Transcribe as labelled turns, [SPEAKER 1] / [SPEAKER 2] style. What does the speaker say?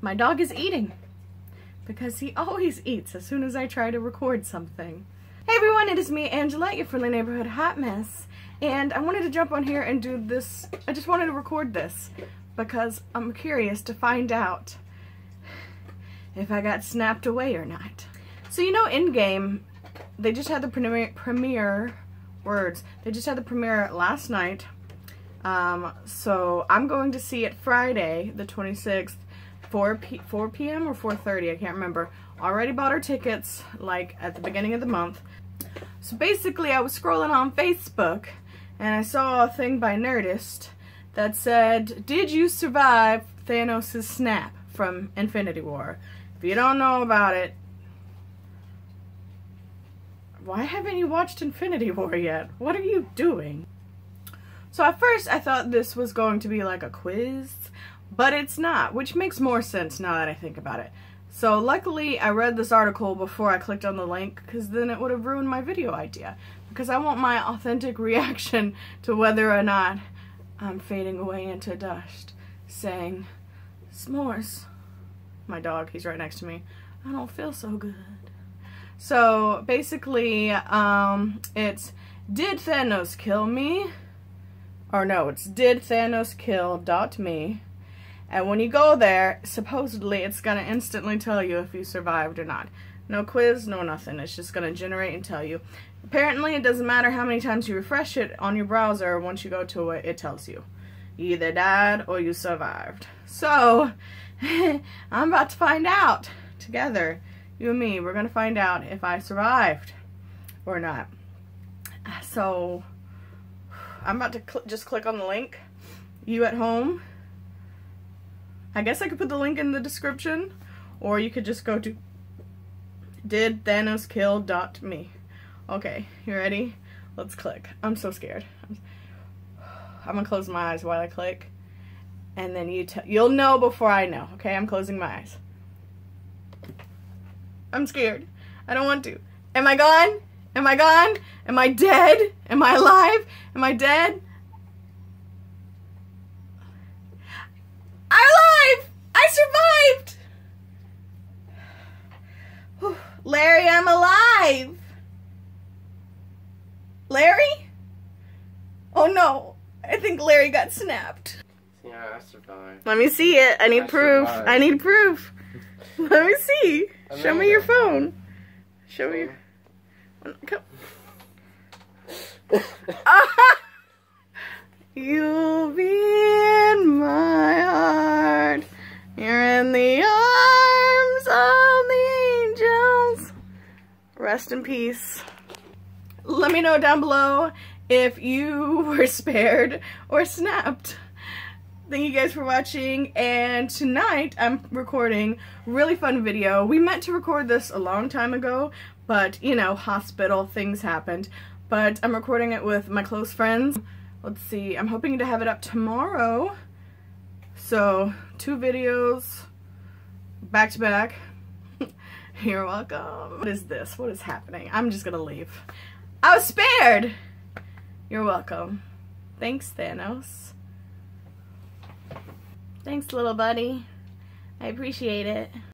[SPEAKER 1] my dog is eating. Because he always eats as soon as I try to record something. Hey everyone, it is me, Angela, your friendly neighborhood hot mess, and I wanted to jump on here and do this, I just wanted to record this because I'm curious to find out if I got snapped away or not. So you know Endgame, they just had the premiere, premiere words, they just had the premiere last night, um, so I'm going to see it Friday, the 26th, 4 p 4 p.m. or 4:30, I can't remember. Already bought our tickets like at the beginning of the month. So basically, I was scrolling on Facebook and I saw a thing by Nerdist that said, "Did you survive Thanos' snap from Infinity War?" If you don't know about it, why haven't you watched Infinity War yet? What are you doing? So at first I thought this was going to be like a quiz but it's not, which makes more sense now that I think about it. So luckily I read this article before I clicked on the link because then it would have ruined my video idea. Because I want my authentic reaction to whether or not I'm fading away into dust saying, S'mores. My dog, he's right next to me. I don't feel so good. So basically, um, it's Did Thanos kill me? Or no, it's Did Thanos kill dot me? And when you go there, supposedly it's going to instantly tell you if you survived or not. No quiz, no nothing. It's just going to generate and tell you. Apparently, it doesn't matter how many times you refresh it on your browser. Once you go to it, it tells you. You either died or you survived. So, I'm about to find out together. You and me, we're going to find out if I survived or not. So, I'm about to cl just click on the link. You at home, I guess I could put the link in the description, or you could just go to did Thanos kill dot me. Okay, you ready? Let's click. I'm so scared. I'm gonna close my eyes while I click, and then you you'll know before I know. Okay, I'm closing my eyes. I'm scared. I don't want to. Am I gone? Am I gone? Am I dead? Am I alive? Am I dead? Larry, I'm alive. Larry? Oh no, I think Larry got snapped.
[SPEAKER 2] Yeah, I survived.
[SPEAKER 1] Let me see it. I need I proof. Survived. I need proof. Let me see. Show me your phone. Show me your... Come. Ah! You'll be Rest in peace. Let me know down below if you were spared or snapped. Thank you guys for watching, and tonight I'm recording really fun video. We meant to record this a long time ago, but, you know, hospital things happened. But I'm recording it with my close friends. Let's see, I'm hoping to have it up tomorrow. So, two videos, back to back. You're welcome. What is this? What is happening? I'm just gonna leave. I was spared! You're welcome. Thanks, Thanos. Thanks, little buddy. I appreciate it.